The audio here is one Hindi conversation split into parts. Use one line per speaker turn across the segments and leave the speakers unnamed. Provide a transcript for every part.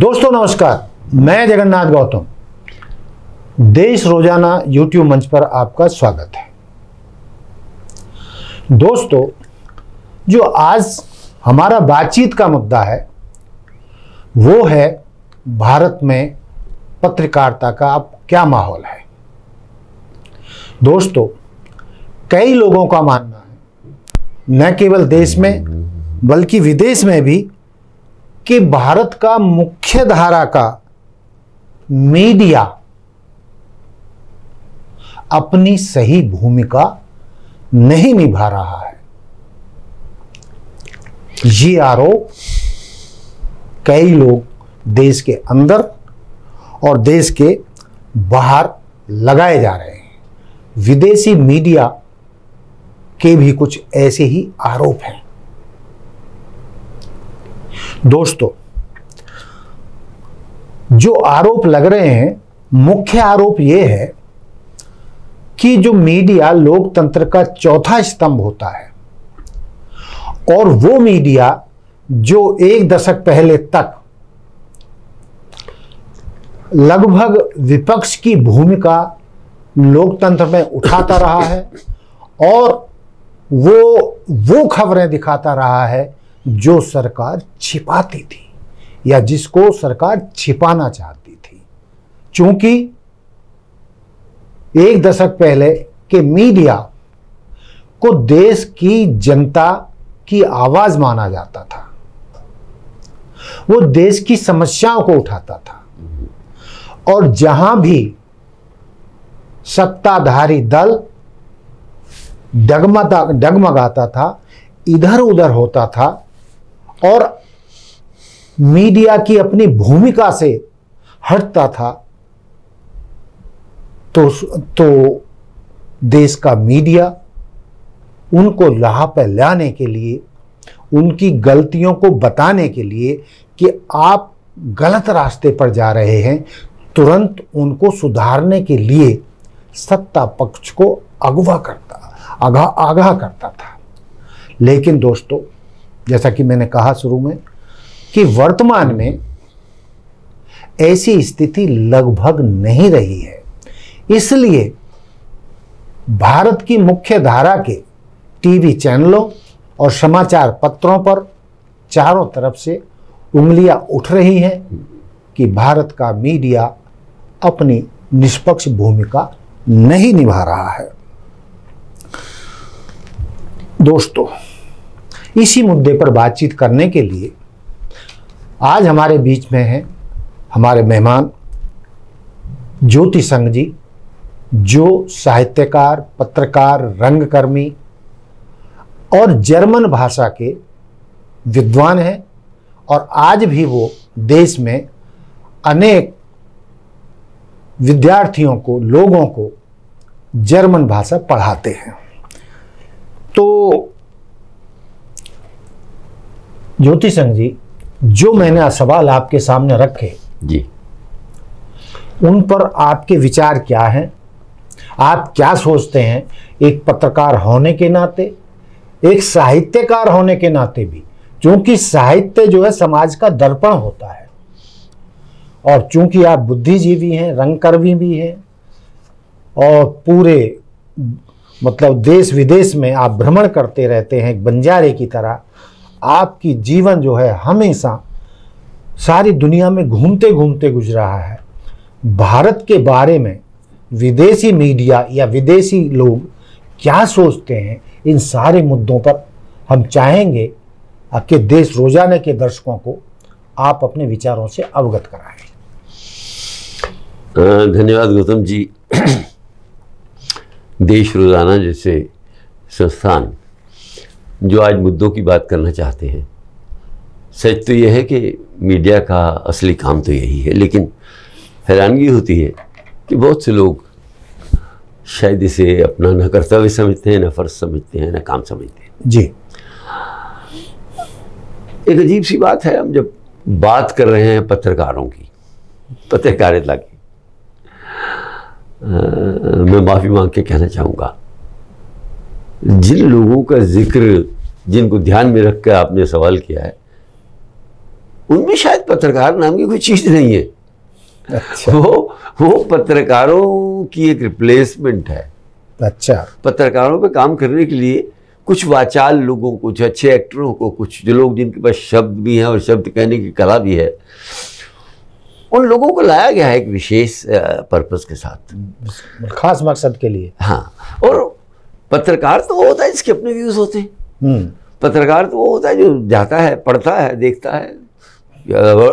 दोस्तों, नमस्कार। मैं जगन्नाथ गौतम। देश रोज़ाना यूट्यूब मंच पर आपका स्वागत है। दोस्तों, जो आज हमारा बातचीत का मुद्दा है, वो है भारत में पत्रकारिता का अब क्या माहौल है। दोस्तों, कई लोगों का मानना है, न केवल देश में, बल्कि विदेश में भी कि भारत का मुख्य धारा का मीडिया अपनी सही भूमिका नहीं निभा रहा है। ये आरोप कई लोग देश के अंदर और देश के बाहर लगाए जा रहे हैं। विदेशी मीडिया के भी कुछ ऐसे ही आरोप हैं। दोस्तों, जो आरोप लग रहे हैं, मुख्य आरोप यह है कि जो मीडिया लोकतंत्र का चौथा स्तंभ होता है, और वो मीडिया जो एक दशक पहले तक लगभग विपक्ष की भूमिका लोकतंत्र में उठाता रहा है, और वो वो खबरें दिखाता रहा है जो सरकार छिपाती थी या जिसको सरकार छिपाना चाहती थी। क्योंकि एक दशक पहले के मीडिया को देश की जनता की आवाज़ माना जाता था। वो देश की समस्याओं को उठाता था। और जहाँ भी सत्ताधारी दल डगमगा डगमगाता था इधर उधर होता था और मीडिया की अपनी भूमिका से हटता था तो तो देश का मीडिया उनको लाह पर लाने के लिए, उनकी गलतियों को बताने के लिए कि आप गलत रास्ते पर जा रहे हैं, तुरंत उनको सुधारने के लिए सत्ता पक्ष को अगवा करता आगाह आगाह करता था। लेकिन दोस्तों जैसा कि मैंने कहा शुरू में, कि वर्तमान में ऐसी स्थिति लगभग नहीं रही है। इसलिए भारत की मुख्य धारा के टीवी चैनलों और समाचार पत्रों पर चारों तरफ़ से उंगलियाँ उठ रही हैं कि भारत का मीडिया अपनी निष्पक्ष भूमिका नहीं निभा रहा है। दोस्तों इसी मुद्दे पर बातचीत करने के लिए आज हमारे बीच में हैं हमारे मेहमान ज्योति संघ जी, जो साहित्यकार, पत्रकार, रंगकर्मी और जर्मन भाषा के विद्वान हैं और आज भी वो देश में अनेक विद्यार्थियों को, लोगों को जर्मन भाषा पढ़ाते हैं। तो ज्योति संघ जी जो मैंने सवाल आपके सामने रखे
जी।
उन पर आपके विचार क्या हैं? आप क्या सोचते हैं? एक पत्रकार होने के नाते एक साहित्यकार होने के नाते भी क्योंकि साहित्य जो है समाज का दर्पण होता है। और चूँकि आप बुद्धिजीवी हैं रंगकर्मी भी हैं और पूरे मतलब देश विदेश में आप भ्रमण करते रहते हैं एक बंजारे की तरह आपकी जीवन जो है हमेशा सारी दुनिया में घूमते घूमते गुजरा है। भारत के बारे में विदेशी मीडिया या विदेशी लोग क्या सोचते हैं, इन सारे मुद्दों पर हम चाहेंगे कि देश रोज़ाना के दर्शकों को आप अपने विचारों से अवगत कराएँ।
धन्यवाद गौतम जी। देश रोज़ाना जैसे संस्थान जो आज मुद्दों की बात करना चाहते हैं। सच तो यह है कि मीडिया का असली काम तो यही है लेकिन हैरानगी होती है कि बहुत से लोग शायद इसे अपना न कर्तव्य समझते हैं न फ़र्ज़ समझते हैं न काम समझते हैं।
जी।
एक अजीब सी बात है हम जब बात कर रहे हैं पत्रकारों की पत्रकारिता की आ, मैं माफ़ी मांग के कहना चाहूँगा जिन लोगों का ज़िक्र जिनको ध्यान में रख कर आपने सवाल किया है उनमें शायद पत्रकार नाम की कोई चीज़ नहीं है।
अच्छा।
वो वो पत्रकारों की एक रिप्लेसमेंट है।
अच्छा।
पत्रकारों पे काम करने के लिए कुछ वाचाल लोगों को कुछ अच्छे एक्टरों को कुछ जो लोग जिनके पास शब्द भी हैं और शब्द कहने की कला भी है उन लोगों को लाया गया है एक विशेष पर्पस के साथ।
खास मकसद के लिए।
हाँ और पत्रकार तो वो होता है जिसके अपने व्यूज़ होते हैं।
हम्म।
पत्रकार तो वो होता है जो जाता है पढ़ता है देखता है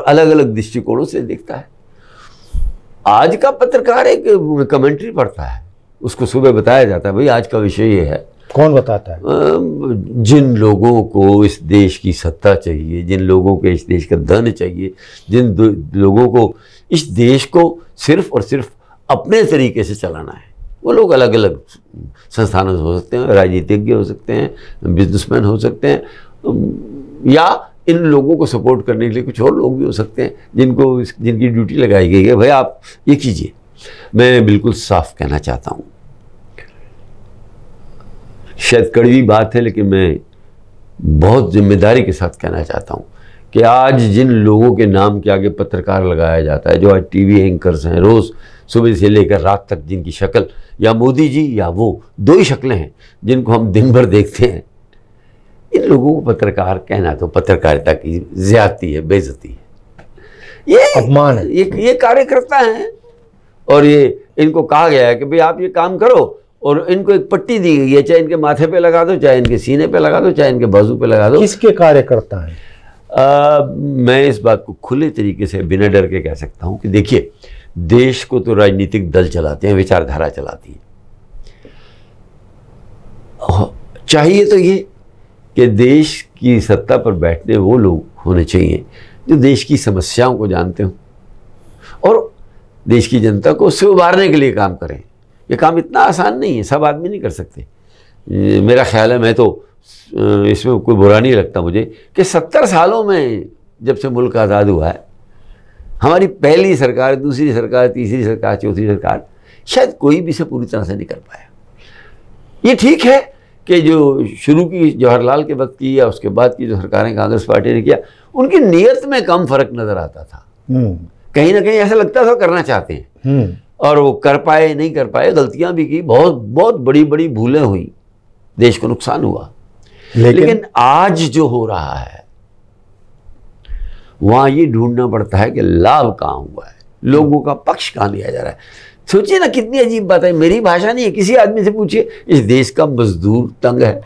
अलग अलग दृष्टिकोणों से देखता है। आज का पत्रकार एक कमेंट्री पढ़ता है। उसको सुबह बताया जाता है भाई आज का विषय ये है।
कौन बताता है?
जिन लोगों को इस देश की सत्ता चाहिए जिन लोगों को इस देश का धन चाहिए जिन लोगों को इस देश को सिर्फ़ और सिर्फ़ अपने तरीके से चलाना है। वो लोग अलग अलग संस्थानों से हो सकते हैं, राजनीतिज्ञ हो सकते हैं बिजनेसमैन हो सकते हैं, या इन लोगों को सपोर्ट करने के लिए कुछ और लोग भी हो सकते हैं जिनको जिनकी ड्यूटी लगाई गई है। भाई आप ये कीजिए। मैं बिल्कुल साफ़ कहना चाहता हूँ। शायद कड़वी बात है, लेकिन मैं बहुत ज़िम्मेदारी के साथ कहना चाहता हूँ। कि आज जिन लोगों के नाम के आगे पत्रकार लगाया जाता है जो आज टीवी एंकर्स हैं रोज़ सुबह से लेकर रात तक जिनकी शक्ल या मोदी जी या वो दो ही शक्लें हैं जिनको हम दिन भर देखते हैं। इन लोगों को पत्रकार कहना तो पत्रकारिता की ज्यादती है बेजती है। ये
अपमान है।
ये ये कार्यकर्ता हैं। और ये इनको कहा गया है कि भाई आप ये काम करो और इनको एक पट्टी दी गई है चाहे इनके माथे पे लगा दो चाहे इनके सीने पे लगा दो चाहे इनके बाजू पे लगा दो।
किसके कार्यकर्ता हैं?
आ, मैं इस बात को खुले तरीके से बिना डर के कह सकता हूँ कि देखिए देश को तो राजनीतिक दल चलाते हैं विचारधारा चलाती है चाहिए तो ये कि देश की सत्ता पर बैठने वो लोग होने चाहिए जो देश की समस्याओं को जानते हो और देश की जनता को उससे उबारने के लिए काम करें। ये काम इतना आसान नहीं है सब आदमी नहीं कर सकते। मेरा ख्याल है मैं तो इसमें कोई बुरा नहीं लगता मुझे कि सत्तर सालों में जब से मुल्क आज़ाद हुआ है हमारी पहली सरकार दूसरी सरकार तीसरी सरकार चौथी सरकार शायद कोई भी इसे पूरी तरह से नहीं कर पाया। ये ठीक है कि जो शुरू की जवाहरलाल के वक्त की या उसके बाद की जो सरकारें कांग्रेस पार्टी ने किया उनकी नीयत में कम फ़र्क नज़र आता था।
हम्म।
कहीं ना कहीं ऐसा लगता था करना चाहते हैं।
हम्म।
और वो कर पाए नहीं कर पाए गलतियाँ भी की बहुत बहुत बड़ी बड़ी भूलें हुई देश को नुकसान हुआ।
लेकिन,
लेकिन आज जो हो रहा है वहाँ ये ढूंढना पड़ता है कि लाभ कहाँ हुआ है। लोगों का पक्ष कहाँ लिया जा रहा है। सोचिए ना कितनी अजीब बात है। मेरी भाषा नहीं है किसी आदमी से पूछिए। इस देश का मजदूर तंग है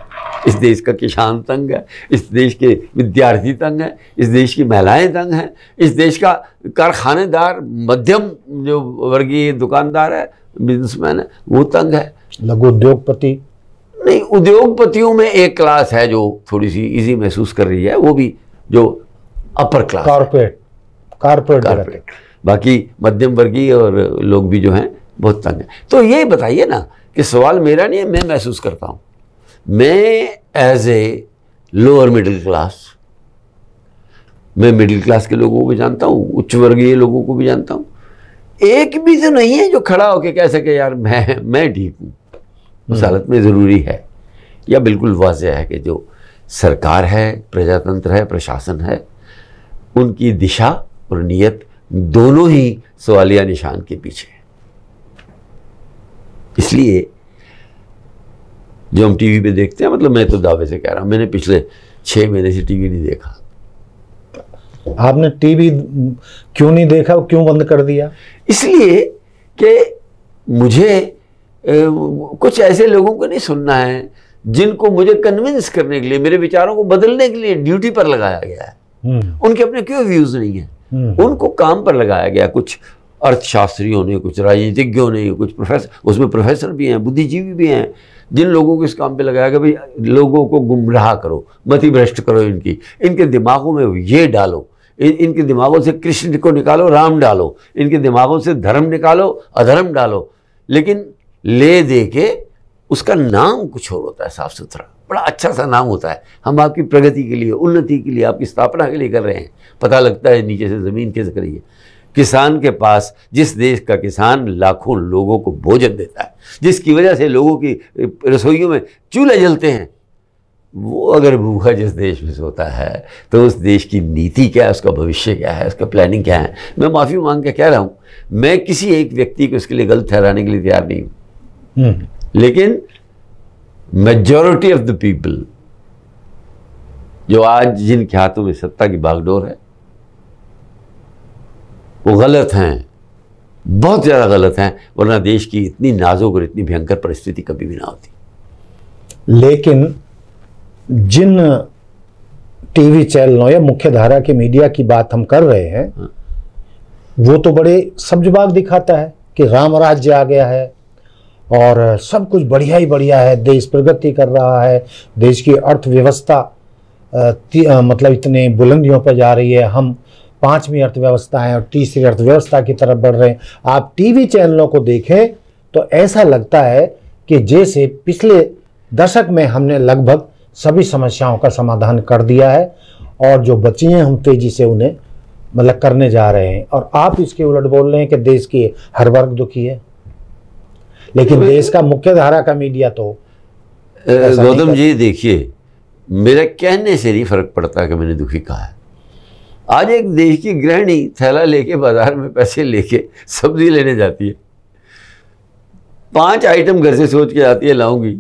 इस देश का किसान तंग है इस देश के विद्यार्थी तंग है इस देश की महिलाएँ तंग हैं इस देश का कारखानेदार मध्यम जो वर्गीय दुकानदार है बिजनेसमैन है वो तंग है।
लघु उद्योगपति
नहीं उद्योगपतियों में एक क्लास है जो थोड़ी सी इजी महसूस कर रही है वो भी जो upper class
corporate corporate
corporate बाकी मध्यम वर्गीय और लोग भी जो हैं बहुत तंग हैं। तो ये बताइए ना कि सवाल मेरा नहीं है मैं महसूस करता हूँ। मैं as a lower middle class मैं मिडिल क्लास के लोगों को भी जानता हूँ उच्च वर्गीय लोगों को भी जानता हूँ। एक भी तो नहीं है जो खड़ा होकर कह सके यार मैं मैं ठीक हूँ। उस हालत में ज़रूरी है। या बिल्कुल वाजह है कि जो सरकार है प्रजातंत्र है प्रशासन है उनकी दिशा और नीयत दोनों ही सवालिया निशान के पीछे है। इसलिए जो हम टीवी पे देखते हैं मतलब मैं तो दावे से कह रहा हूँ मैंने पिछले छः महीने से टीवी नहीं देखा।
आपने टीवी क्यों नहीं देखा क्यों बंद कर दिया?
इसलिए कि मुझे कुछ ऐसे लोगों को नहीं सुनना है जिनको मुझे कन्विंस करने के लिए मेरे विचारों को बदलने के लिए ड्यूटी पर लगाया गया है।
हम्म।
उनके अपने क्यों व्यूज़ नहीं हैं?
हम्म।
उनको काम पर लगाया गया। कुछ अर्थशास्त्रियों ने कुछ राजनीतिज्ञों ने कुछ प्रोफेसर उसमें प्रोफेसर भी हैं बुद्धिजीवी भी हैं जिन लोगों को इस काम पे लगाया गया भाई लोगों को गुमराह करो मति भ्रष्ट करो इनकी। इनके दिमागों में ये डालो इन, इनके दिमागों से कृष्ण को निकालो राम डालो इनके दिमागों से धर्म निकालो अधर्म डालो। लेकिन ले दे के उसका नाम कुछ और होता है, साफ़ सुथरा। बड़ा अच्छा सा नाम होता है। हम आपकी प्रगति के लिए, उन्नति के लिए, आपकी स्थापना के लिए कर रहे हैं। पता लगता है नीचे से ज़मीन कैसे करिए। किसान के पास, जिस देश का किसान लाखों लोगों को भोजन देता है, जिसकी वजह से लोगों की रसोइयों में चूल्हे जलते हैं, वो अगर भूखा जिस देश में सोता है तो उस देश की नीति क्या है, उसका भविष्य क्या है, उसका प्लानिंग क्या है? मैं माफ़ी मांग के कह रहा हूँ, मैं किसी एक व्यक्ति को इसके लिए गलत ठहराने के लिए तैयार नहीं हूँ। लेकिन मेजोरिटी ऑफ़ द पीपल जो आज जिनके हाथों में सत्ता की बागडोर है वो गलत हैं। बहुत ज़्यादा गलत हैं वरना देश की इतनी नाजुक और इतनी भयंकर परिस्थिति कभी भी ना होती।
लेकिन जिन टीवी चैनलों या मुख्य धारा के मीडिया की बात हम कर रहे हैं
हाँ।
वो तो बड़े सब्जबाग दिखाता है कि राम राज्य आ गया है और सब कुछ बढ़िया ही बढ़िया है। देश प्रगति कर रहा है। देश की अर्थव्यवस्था मतलब इतने बुलंदियों पर जा रही है। हम पांचवी अर्थव्यवस्था है और तीसरी अर्थव्यवस्था की तरफ़ बढ़ रहे हैं। आप टीवी चैनलों को देखें तो ऐसा लगता है कि जैसे पिछले दशक में हमने लगभग सभी समस्याओं का समाधान कर दिया है और जो बची हैं हम तेज़ी से उन्हें मतलब करने जा रहे हैं। और आप इसके उलट बोल रहे हैं कि देश की हर वर्ग दुखी है। लेकिन देश का मुख्य धारा का मीडिया तो
गौतम जी देखिए मेरे कहने से नहीं फ़र्क पड़ता कि मैंने दुखी कहा है। आज एक देश की गृहिणी थैला लेके बाज़ार में पैसे लेके सब्ज़ी लेने जाती है। पाँच आइटम घर से सोच के आती है लाऊँगी।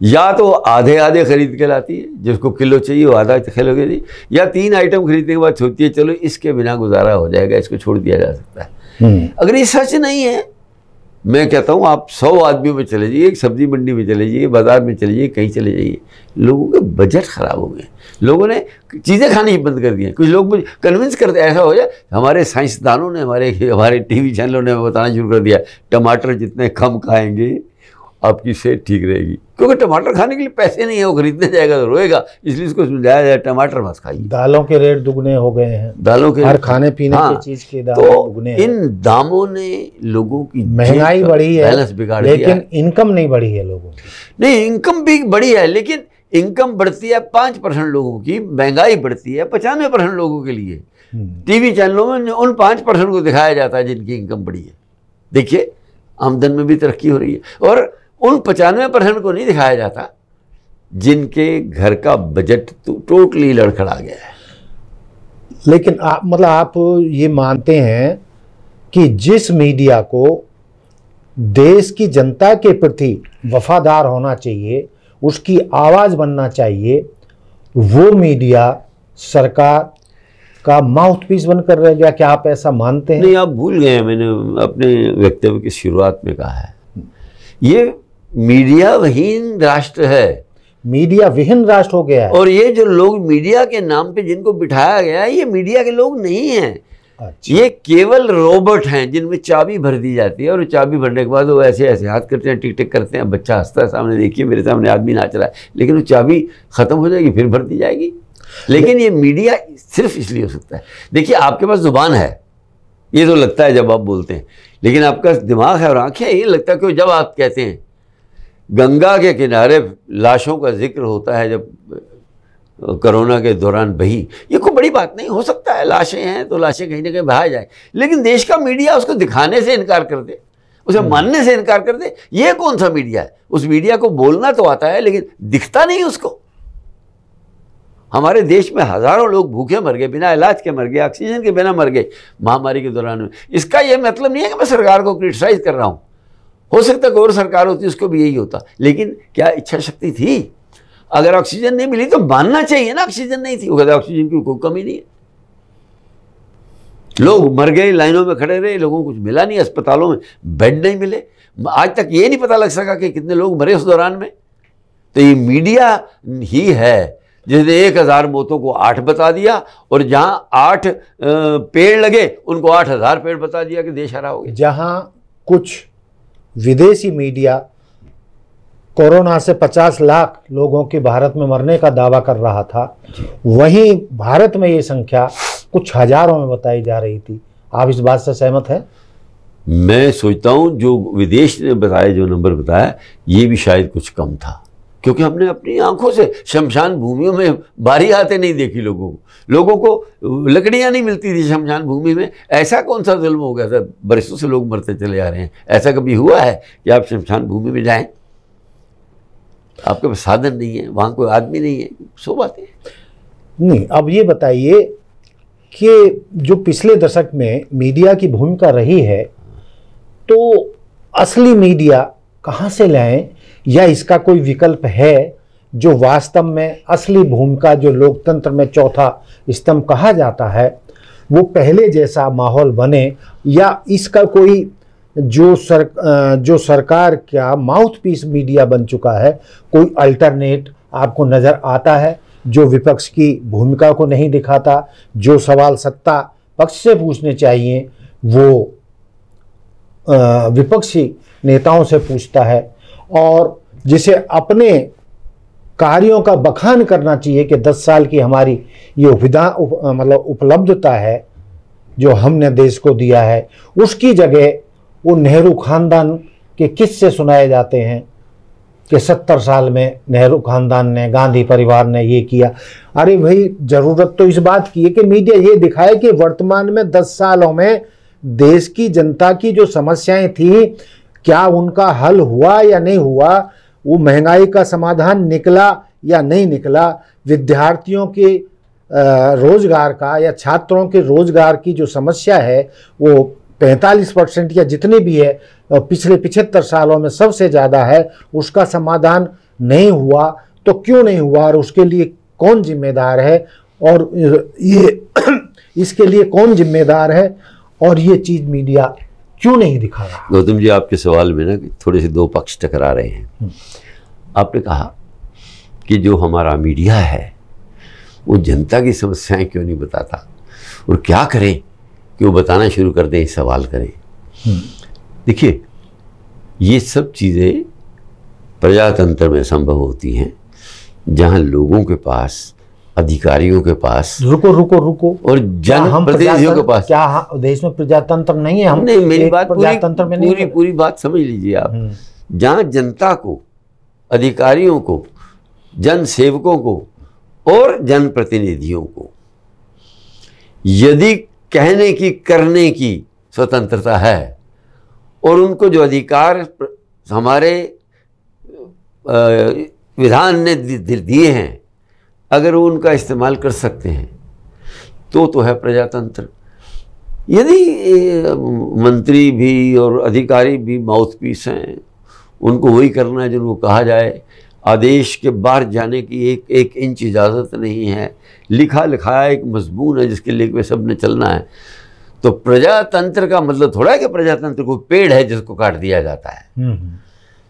या तो आधे आधे खरीद के लाती है जिसको किलो चाहिए वो आधा किलो के दी या तीन आइटम खरीदने के बाद सोचती है चलो इसके बिना गुजारा हो जाएगा इसको छोड़ दिया जा सकता है।
हम्म,
अगर ये सच नहीं है मैं कहता हूँ, आप सौ आदमियों में चले जाइए, एक सब्ज़ी मंडी में चले जाइए, बाज़ार में चले जाइए, कहीं चले जाइए। लोगों के बजट खराब हो गए। लोगों ने चीज़ें खानी ही बंद कर दी हैं। कुछ लोग मुझे कन्विंस करते ऐसा हो जाए, हमारे साइंसदानों ने, हमारे हमारे टीवी चैनलों ने बताना शुरू कर दिया, टमाटर जितने कम खाएँगे आपकी सेहत ठीक रहेगी। क्योंकि टमाटर खाने के लिए पैसे नहीं है वो खरीदने जाएगा तो रोएगा। इसलिए उसको समझाया जाए टमाटर मत खाइए।
दालों के रेट दुगने हो गए हैं।
दालों के
हर खाने पीने
हाँ,
की चीज़ के दाम
तो
दुगने
इन दामों ने लोगों की
महँगाई बढ़ी है
बैलेंस बिगाड़
लेकिन इनकम नहीं बढ़ी है लोगों की।
नहीं इनकम भी बढ़ी है लेकिन इनकम बढ़ती है पाँच परसेंट लोगों की महँगाई बढ़ती है पचानवे परसेंट लोगों के लिए।
हम्म,
टीवी चैनलों में उन पाँच परसेंट को दिखाया जाता है जिनकी इनकम बढ़ी है। देखिए आमदन में भी तरक्की हो रही है। और उन पचानवे परसेंट को नहीं दिखाया जाता जिनके घर का बजट तो टोटली लड़खड़ा गया है।
लेकिन आप मतलब आप ये मानते हैं कि जिस मीडिया को देश की जनता के प्रति वफादार होना चाहिए उसकी आवाज़ बनना चाहिए वो मीडिया सरकार का माउथ पीस बनकर रह गया। क्या आप ऐसा मानते हैं?
नहीं आप भूल गए मैंने अपने वक्तव्य की शुरुआत में कहा है। ये मीडिया विहीन राष्ट्र है।
मीडिया विहीन राष्ट्र हो गया है।
और ये जो लोग मीडिया के नाम पे जिनको बिठाया गया है ये मीडिया के लोग नहीं हैं।
अच्छा।
ये केवल रोबोट हैं जिनमें चाबी भर दी जाती है और चाबी भरने के बाद वो ऐसे ऐसे हाथ करते हैं टिक टिक करते हैं। बच्चा हंसता है सामने देखिए मेरे सामने आदमी नाच रहा है। लेकिन वो चाबी खत्म हो जाएगी फिर भर दी जाएगी। लेकिन ये मीडिया सिर्फ़ इसलिए हो सकता है। देखिए आपके पास ज़ुबान है। ये तो लगता है जब आप बोलते हैं। लेकिन आपका दिमाग है और आँखें ये लगता है कि जब आप कहते हैं गंगा के किनारे लाशों का ज़िक्र होता है जब कोरोना के दौरान बही। ये कोई बड़ी बात नहीं हो सकता है लाशें हैं तो लाशें कहीं ना कहीं बहा जाए। लेकिन देश का मीडिया उसको दिखाने से इनकार कर दे उसे मानने से इनकार कर दे ये कौन सा मीडिया है? उस मीडिया को बोलना तो आता है लेकिन दिखता नहीं उसको। हमारे देश में हज़ारों लोग भूखे मर गए बिना इलाज के मर गए ऑक्सीजन के बिना मर गए महामारी के दौरान। में इसका ये मतलब नहीं है कि मैं सरकार को क्रिटिसाइज कर रहा हूँ। हो सकता है और सरकार होती, उसको भी यही होता। लेकिन क्या इच्छा शक्ति थी? अगर ऑक्सीजन नहीं मिली तो मानना चाहिए ना ऑक्सीजन नहीं थी। वो ऑक्सीजन की कोई कमी नहीं है। लोग मर गए, लाइनों में खड़े रहे, लोगों को कुछ मिला नहीं, अस्पतालों में बेड नहीं मिले। आज तक ये नहीं पता लग सका कि कितने लोग मरे उस दौरान में। तो ये मीडिया ही है, जिसने एक हज़ार मौतों को आठ बता दिया, और जहाँ आठ पेड़ लगे, उनको आठ हज़ार पेड़ बता दिया कि देश हरा हो गया।
जहाँ कुछ विदेशी मीडिया कोरोना से 50 लाख लोगों के भारत में मरने का दावा कर रहा था। वहीं भारत में ये संख्या कुछ हज़ारों में बताई जा रही थी। आप इस बात से सहमत हैं?
मैं सोचता हूँ जो विदेश ने बताया जो नंबर बताया ये भी शायद कुछ कम था। क्योंकि हमने अपनी आँखों से शमशान भूमियों में बारी आते नहीं देखी लोगों को। लोगों को लकड़ियाँ नहीं मिलती थी शमशान भूमि में। ऐसा कौन सा जुल्म हो गया था? बरसों से लोग मरते चले आ रहे हैं। ऐसा कभी हुआ है कि आप शमशान भूमि में जाएँ? आपके पास साधन नहीं है, वहाँ कोई आदमी नहीं है। सो बातें
नहीं, अब ये बताइए कि जो पिछले दशक में मीडिया की भूमिका रही है तो असली मीडिया कहाँ से लाएँ? या इसका कोई विकल्प है जो वास्तव में असली भूमिका जो लोकतंत्र में चौथा स्तंभ कहा जाता है, वो पहले जैसा माहौल बने या इसका कोई जो सर जो सरकार का माउथ पीस मीडिया बन चुका है, कोई अल्टरनेट आपको नज़र आता है, जो विपक्ष की भूमिका को नहीं दिखाता, जो सवाल सत्ता पक्ष से पूछने चाहिए, वो विपक्षी नेताओं से पूछता है। और जिसे अपने कार्यों का बखान करना चाहिए कि 10 साल की हमारी ये उपदा उप, मतलब उपलब्धता है जो हमने देश को दिया है उसकी जगह वो नेहरू खानदान के किस्से सुनाए जाते हैं कि सत्तर साल में नेहरू खानदान ने गांधी परिवार ने ये किया। अरे भाई ज़रूरत तो इस बात की है कि मीडिया ये दिखाए कि वर्तमान में दस सालों में देश की जनता की जो समस्याएँ थी क्या उनका हल हुआ या नहीं हुआ वो महँगाई का समाधान निकला या नहीं निकला, विद्यार्थियों के रोज़गार का या छात्रों के रोज़गार की जो समस्या है, वो 45 परसेंट या जितनी भी है पिछले पिछहत्तर सालों में सबसे ज़्यादा है, उसका समाधान नहीं हुआ तो क्यों नहीं हुआ और उसके लिए कौन जिम्मेदार है? और ये, इसके लिए कौन जिम्मेदार है? और ये चीज़ मीडिया क्यों नहीं दिखा रहा?
गौतम जी आपके सवाल में ना थोड़े से दो पक्ष टकरा रहे हैं। आपने कहा कि जो हमारा मीडिया है वो जनता की समस्याएँ क्यों नहीं बताता? और क्या करें कि वो बताना शुरू कर दें सवाल करें? देखिए ये सब चीज़ें प्रजातंत्र में संभव होती हैं जहाँ लोगों के पास अधिकारियों के पास।
रुको रुको रुको।
और जन
हम
प्रतिनिधियों के पास।
क्या देश में प्रजातंत्र नहीं है? हम
नहीं मेरी बात पूरी
प्रजातंत्र में नहीं
पूरी पूरी बात समझ लीजिए आप।
हम्म।
जहाँ जनता को अधिकारियों को जन सेवकों को और जनप्रतिनिधियों को यदि कहने की करने की स्वतंत्रता है और उनको जो अधिकार हमारे विधान ने दिए हैं अगर वो उनका इस्तेमाल कर सकते हैं तो तो है प्रजातंत्र। यदि मंत्री भी और अधिकारी भी माउथ पीस हैं उनको वही करना है जिनको कहा जाए। आदेश के बाहर जाने की एक एक इंच इजाज़त नहीं है। लिखा लिखाया एक मजमून है जिसके लिए वे सबने चलना है। तो प्रजातंत्र का मतलब थोड़ा है कि प्रजातंत्र को पेड़ है जिसको काट दिया जाता है।
हम्म, हम्म।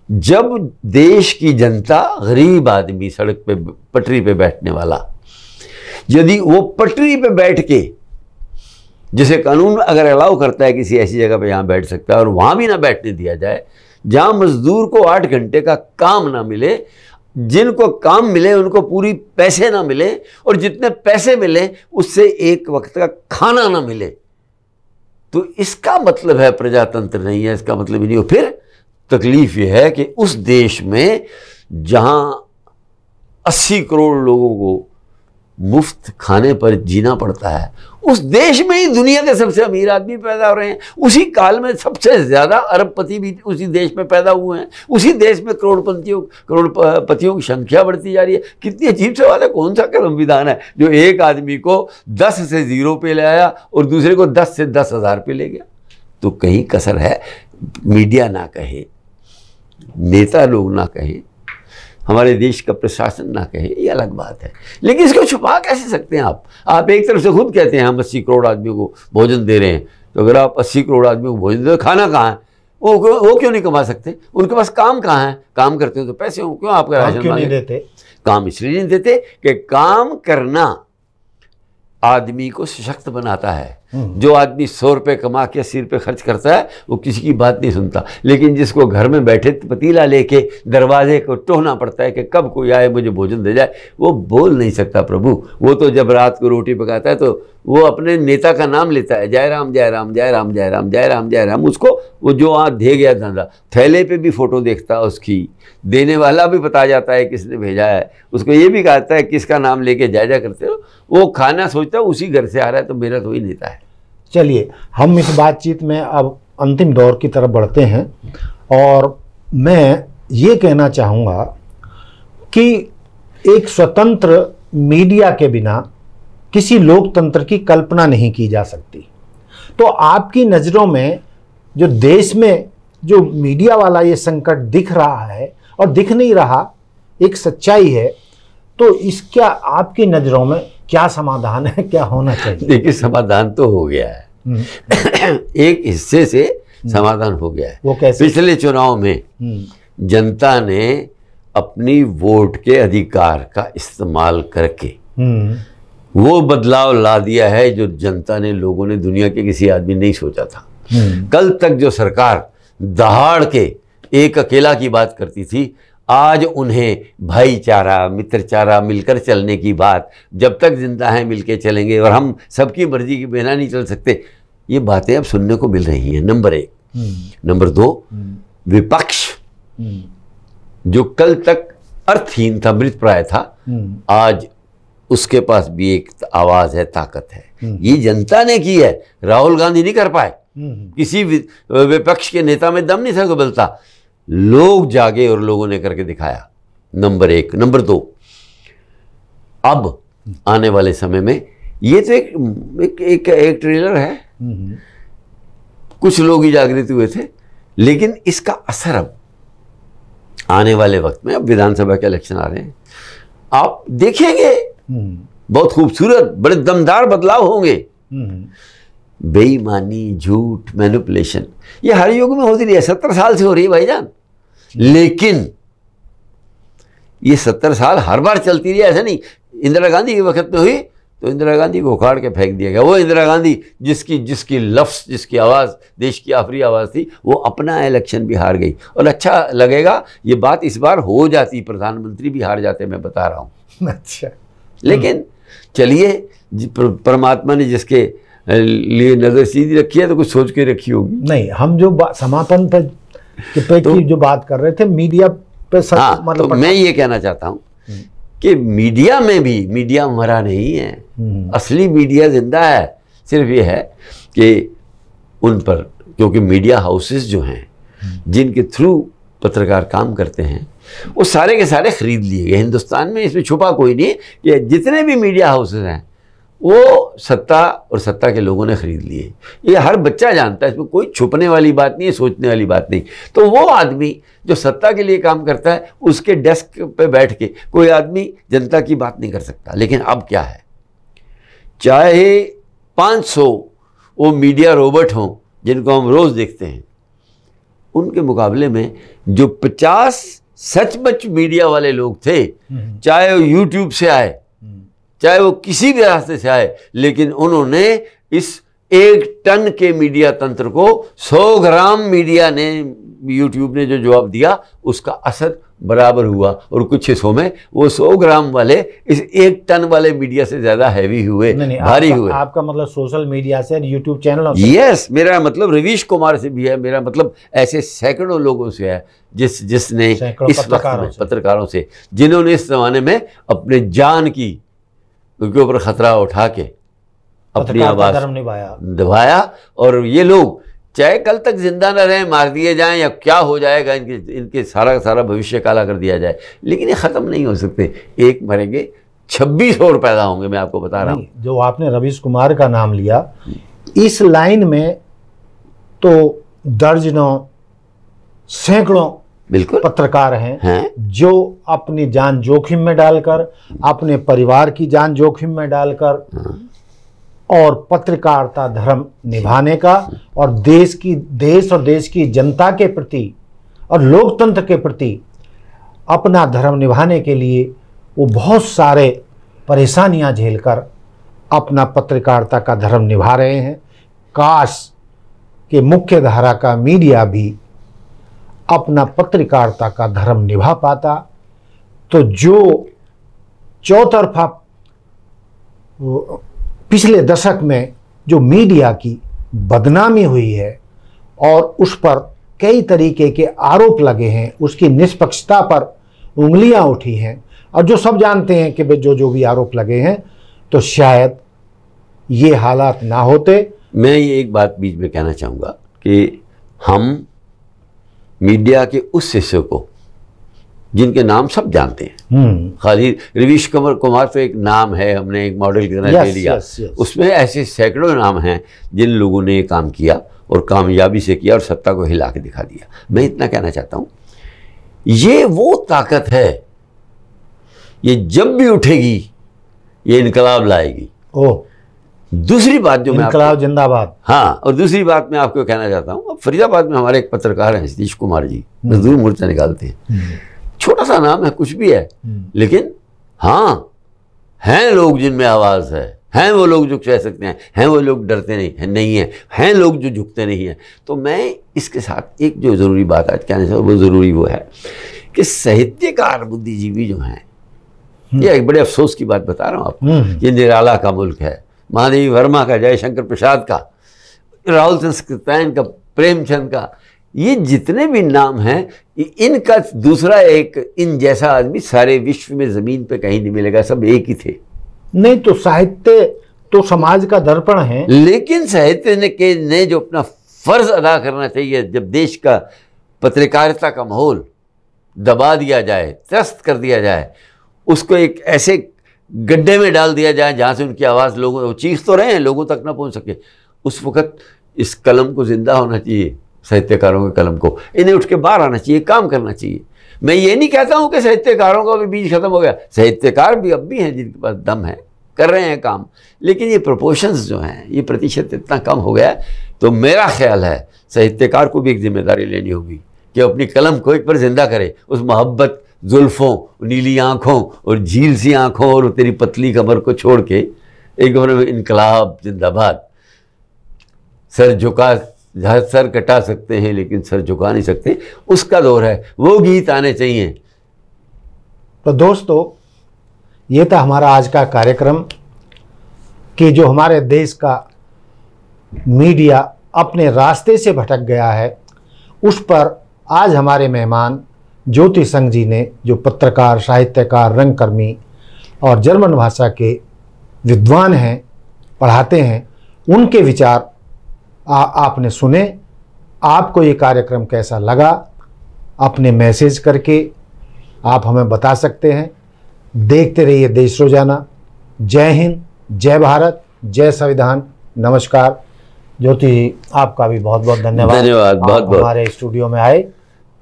जब देश की जनता गरीब आदमी सड़क पे, पटरी पे बैठने वाला, यदि वो पटरी पे बैठ के, जिसे कानून अगर अलाउ करता है किसी ऐसी जगह पे यहाँ बैठ सकता है और वहाँ भी ना बैठने दिया जाए, जहाँ मजदूर को आठ घंटे का काम ना मिले, जिनको काम मिले उनको पूरी पैसे ना मिले और जितने पैसे मिले उससे एक वक्त का खाना ना मिले। तो इसका मतलब है प्रजातंत्र नहीं है, इसका मतलब ही नहीं। हो फिर तकलीफ़ ये है कि उस देश में जहाँ 80 करोड़ लोगों को मुफ़्त खाने पर जीना पड़ता है, उस देश में ही दुनिया के सबसे अमीर आदमी पैदा हो रहे हैं। उसी काल में सबसे ज़्यादा अरबपति भी उसी देश में पैदा हुए हैं। उसी देश में करोड़पतियों करोड़पतियों की संख्या बढ़ती जा रही है। कितनी अजीब सवाल है, कौन सा कर्म विधान है? जो एक आदमी को दस से ज़ीरो पे ले आया और दूसरे को दस से दस हज़ार पे ले गया। तो कहीं कसर है, मीडिया ना कहे। नेता लोग ना कहें हमारे देश का प्रशासन ना कहे ये अलग बात है। लेकिन इसको छुपा कैसे सकते हैं आप? आप एक तरफ़ से खुद कहते हैं हम अस्सी करोड़ आदमियों को भोजन दे रहे हैं। तो अगर आप अस्सी करोड़ आदमियों को भोजन दे खाना कहाँ है? वो वो क्यों नहीं कमा सकते? उनके पास काम कहाँ है? काम करते हो तो पैसे हो क्यों आपका राशन
क्यों नहीं देते?
काम इसलिए नहीं देते कि काम करना आदमी को सशक्त बनाता है। जो आदमी सौ रुपये कमा के अस्सी रुपये खर्च करता है, वो किसी की बात नहीं सुनता। लेकिन जिसको घर में बैठे पतीला लेके दरवाजे को टोहना पड़ता है कि कब कोई आए, मुझे भोजन दे जाए, वो बोल नहीं सकता प्रभु। वो तो जब रात को रोटी पकाता है तो वो अपने नेता का नाम लेता है जय राम जय राम जय राम जय राम जय राम उसको वो जो वहाँ दे गया धंधा, थैले पे भी फ़ोटो देखता है उसकी। देने वाला भी बता जाता है किसने भेजा है। उसको ये भी कहता है, किसका नाम लेके जायजा करते हो? वो खाना सोचता है, उसी घर से आ रहा है तो मेरा तो वही नेता है।
चलिए, हम इस बातचीत में अब अंतिम दौर की तरफ़ बढ़ते हैं और मैं ये कहना चाहूँगा कि एक स्वतंत्र मीडिया के बिना किसी लोकतंत्र की कल्पना नहीं की जा सकती। तो आपकी नज़रों में जो देश में जो मीडिया वाला ये संकट दिख रहा है और दिख नहीं रहा, एक सच्चाई है तो इसका आपकी नज़रों में क्या समाधान है क्या होना चाहिए?
देखिए समाधान तो हो गया है।
हम्म,
एक हिस्से से समाधान हो गया है।
वो कैसे?
पिछले चुनाव में
हम्म,
जनता ने अपनी वोट के अधिकार का इस्तेमाल करके
हम्म,
वो बदलाव ला दिया है जो जनता ने लोगों ने दुनिया के किसी आदमी नहीं सोचा था।
हम्म,
कल तक जो सरकार दहाड़ के एक अकेला की बात करती थी आज उन्हें भाईचारा मित्रचारा मिलकर चलने की बात जब तक ज़िंदा हैं मिलके चलेंगे और हम सबकी मर्ज़ी के बिना नहीं चल सकते। ये बातें अब सुनने को मिल रही हैं। नंबर एक।
हम्म,
नंबर दो।
हम्म,
विपक्ष।
हम्म,
जो कल तक अर्थहीन था मृत प्राय था आज उसके पास भी एक आवाज़ है ताकत है। ये जनता ने की है। राहुल गांधी नहीं कर पाए। किसी विपक्ष के नेता में दम नहीं था बलता। लोग जागे और लोगों ने करके दिखाया। नंबर एक। नंबर दो अब आने वाले समय में ये तो एक एक, एक, एक ट्रेलर है। कुछ लोग ही जागृत हुए थे लेकिन इसका असर अब आने वाले वक्त में अब विधानसभा के इलेक्शन आ रहे हैं। आप देखेंगे
हम्म,
बहुत खूबसूरत बड़े दमदार बदलाव होंगे। बेईमानी झूठ मैनिपुलेशन ये हर युग में होती रही है। सत्तर साल से हो रही है भाईजान। लेकिन ये सत्तर साल हर बार चलती रही ऐसा नहीं। इंदिरा गांधी के वक्त में हुई तो इंदिरा गांधी को उखाड़ के फेंक दिया गया। वो इंदिरा गांधी जिसकी जिसकी लफ्स जिसकी आवाज़ देश की आखिरी आवाज़ थी वो अपना इलेक्शन भी हार गई। और अच्छा लगेगा ये बात इस बार हो जाती प्रधानमंत्री भी हार जाते मैं बता रहा हूँ।
अच्छा।
लेकिन चलिए परमात्मा ने जिसके लिए नज़र सीधी रखी है तो कुछ सोच के रखी होगी।
नहीं हम जो समापन पे के पे की जो बात कर रहे थे मीडिया पे सब
हाँ
मतलब तो
मैं ये कहना चाहता हूँ कि मीडिया में भी मीडिया मरा नहीं है।
हम्म,
असली मीडिया ज़िंदा है सिर्फ़ ये है कि उन पर क्योंकि मीडिया हाउसेस जो हैं जिनके थ्रू पत्रकार काम करते हैं वो सारे के सारे खरीद लिए गए। हिंदुस्तान में इसमें छुपा कोई नहीं कि जितने भी मीडिया हाउसेस हैं वो सत्ता और सत्ता के लोगों ने खरीद लिए ये हर बच्चा जानता है इसमें कोई छुपने वाली बात नहीं है सोचने वाली बात नहीं। तो वो आदमी जो सत्ता के लिए काम करता है उसके डेस्क पे बैठ के कोई आदमी जनता की बात नहीं कर सकता। लेकिन अब क्या है? चाहे 500 वो मीडिया रोबोट हों जिनको हम रोज़ देखते हैं उनके मुकाबले में जो 50 सचमुच मीडिया वाले लोग थे
हम्म,
चाहे वो यूट्यूब से आए चाहे वो किसी भी रास्ते से आए लेकिन उन्होंने इस एक टन के मीडिया तंत्र को 100 ग्राम मीडिया ने यूट्यूब ने जो जवाब दिया उसका असर बराबर हुआ। और कुछ हिस्सों में वो 100 ग्राम वाले इस एक टन वाले मीडिया से ज़्यादा हैवी हुए
नहीं नहीं
भारी
आपका,
हुए।
आपका मतलब सोशल मीडिया से यूट्यूब चैनलों से।
यस मेरा मतलब रवीश कुमार से भी है मेरा मतलब ऐसे सैकड़ों लोगों से है जिस जिसने इस वक्त
से।
पत्रकारों से जिन्होंने इस जमाने में अपने जान की उनके ऊपर खतरा उठा के अपनी आवाज़
निभाया।
दबाया और ये लोग चाहे कल तक ज़िंदा न रहें मार दिए जाएँ या क्या हो जाएगा इनके इनके सारा का सारा भविष्य काला कर दिया जाए। लेकिन ये ख़त्म नहीं हो सकते। एक मरेंगे छब्बीस और पैदा होंगे मैं आपको बता रहा हूँ।
जो आपने रवीश कुमार का नाम लिया इस लाइन में तो दर्जनों सैकड़ों
बिल्कुल।
पत्रकार हैं
हैं।
जो अपनी जान जोखिम में डालकर अपने परिवार की जान जोखिम में डालकर और पत्रकारिता धर्म निभाने का और देश की देश और देश की जनता के प्रति और लोकतंत्र के प्रति अपना धर्म निभाने के लिए वो बहुत सारे परेशानियाँ झेलकर अपना पत्रकारिता का धर्म निभा रहे हैं। काश के मुख्य धारा का मीडिया भी अपना पत्रकारिता का धर्म निभा पाता तो जो चौतरफा पिछले दशक में जो मीडिया की बदनामी हुई है और उस पर कई तरीके के आरोप लगे हैं, उसकी निष्पक्षता पर उंगलियाँ उठी हैं, और जो सब जानते हैं कि भाई जो जो भी आरोप लगे हैं तो शायद ये हालात ना होते।
मैं ये एक बात बीच में कहना चाहूँगा कि हम मीडिया के उस हिस्से को जिनके नाम सब जानते हैं।
हम्म।
खाली रवीश कुमार कुमार तो एक नाम है हमने एक मॉडल की तरह ले लिया. उसमें ऐसे सैकड़ों नाम हैं जिन लोगों ने ये काम किया और कामयाबी से किया और सत्ता को हिला के दिखा दिया। मैं इतना कहना चाहता हूँ ये वो ताकत है ये जब भी उठेगी ये इनकलाब लाएगी।
ओ
दूसरी बात जो मैं
इनकलाब जिंदाबाद।
हाँ और दूसरी बात मैं आपको कहना चाहता हूँ फरीदाबाद में हमारे एक पत्रकार हैं सतीश कुमार जी मजदूर मोर्चा निकालते हैं। छोटा सा नाम है कुछ भी है लेकिन हाँ हैं लोग जिनमें आवाज़ है हैं वो लोग जो कह सकते हैं हैं वो लोग डरते नहीं हैं नहीं हैं हैं लोग जो झुकते नहीं हैं। तो मैं इसके साथ एक जो ज़रूरी बात आज कहने से वो ज़रूरी वो है कि साहित्यकार बुद्धिजीवी जो हैं ये एक बड़े अफसोस की बात बता रहा हूँ आपको
हम्म।
ये निराला का मुल्क है। महादेवी वर्मा का जयशंकर प्रसाद का राहुल संस्कृतायन का प्रेमचंद का ये जितने भी नाम हैं इनका दूसरा एक इन जैसा आदमी सारे विश्व में ज़मीन पे कहीं नहीं मिलेगा सब एक ही थे।
नहीं तो साहित्य तो समाज का दर्पण है।
लेकिन साहित्य ने के ने जो अपना फ़र्ज़ अदा करना चाहिए जब देश का पत्रकारिता का माहौल दबा दिया जाए त्रस्त कर दिया जाए उसको एक ऐसे गड्ढे में डाल दिया जाए, जहाँ से उनकी आवाज़ लोगों चीख तो रहे हैं, लोगों तक ना पहुँच सके। उस वक़्त इस कलम को ज़िंदा होना चाहिए, साहित्यकारों के कलम को। इन्हें उठ के बाहर आना चाहिए, काम करना चाहिए। मैं ये नहीं कहता हूँ कि साहित्यकारों का भी बीज खत्म हो गया। साहित्यकार भी अब भी हैं जिनके पास दम है, कर रहे हैं काम। लेकिन ये प्रोपोर्शंस जो हैं, ये प्रतिशत इतना कम हो गया तो मेरा ख्याल है, साहित्यकार को भी एक ज़िम्मेदारी लेनी होगी कि अपनी कलम को एक बार ज़िंदा करे, उस मोहब्बत जुल्फ़ों, नीली आँखों और झील सी आँखों और तेरी पतली कमर को छोड़ के एक बार इनकलाब, जिंदाबाद। सर झुका सर कटा सकते हैं, लेकिन सर झुका नहीं सकते। उसका दौर है। वो गीत आने चाहिए।
तो दोस्तों, ये था हमारा आज का कार्यक्रम कि जो हमारे देश का मीडिया अपने रास्ते से भटक गया है, उस पर आज हमारे मेहमान ज्योति संघ जी ने जो पत्रकार साहित्यकार रंगकर्मी और जर्मन भाषा के विद्वान हैं पढ़ाते हैं उनके विचार आ, आपने सुने आपको ये कार्यक्रम कैसा लगा अपने मैसेज करके आप हमें बता सकते हैं। देखते रहिए देश रोज़ाना। जय हिंद जय भारत जय संविधान। नमस्कार। ज्योति जी, आपका भी बहुत बहुत धन्यवाद।
धन्यवाद, बहुत बहुत।
हमारे स्टूडियो में आए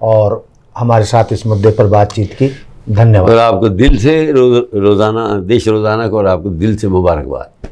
और हमारे साथ इस मुद्दे पर बातचीत की। धन्यवाद।
और आपको दिल से रो, रोज़ाना देश रोज़ाना को और आपको दिल से मुबारकबाद।